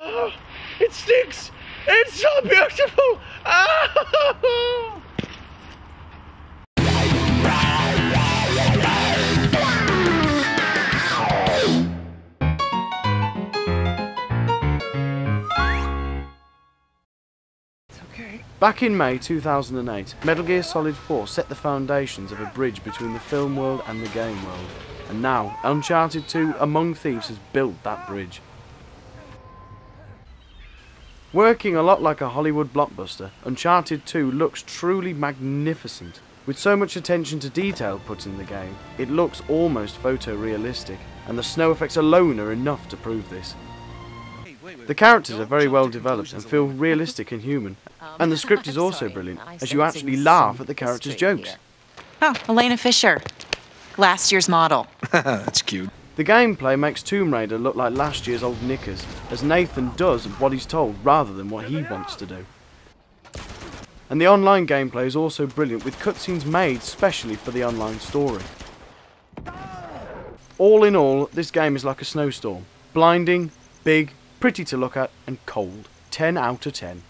Oh, it sticks! It's so beautiful! Ah! Back in May 2008, Metal Gear Solid 4 set the foundations of a bridge between the film world and the game world. And now, Uncharted 2 Among Thieves has built that bridge. Working a lot like a Hollywood blockbuster, Uncharted 2 looks truly magnificent. With so much attention to detail put in the game, it looks almost photorealistic, and the snow effects alone are enough to prove this. The characters are very well developed and feel realistic and human, and the script is also brilliant, as you actually laugh at the characters' jokes. Oh, Elena Fisher. Last year's model. That's cute. The gameplay makes Tomb Raider look like last year's old knickers, as Nathan does what he's told rather than what he wants to do. And the online gameplay is also brilliant, with cutscenes made specially for the online story. All in all, this game is like a snowstorm. Blinding, big, pretty to look at, and cold. 10 out of 10.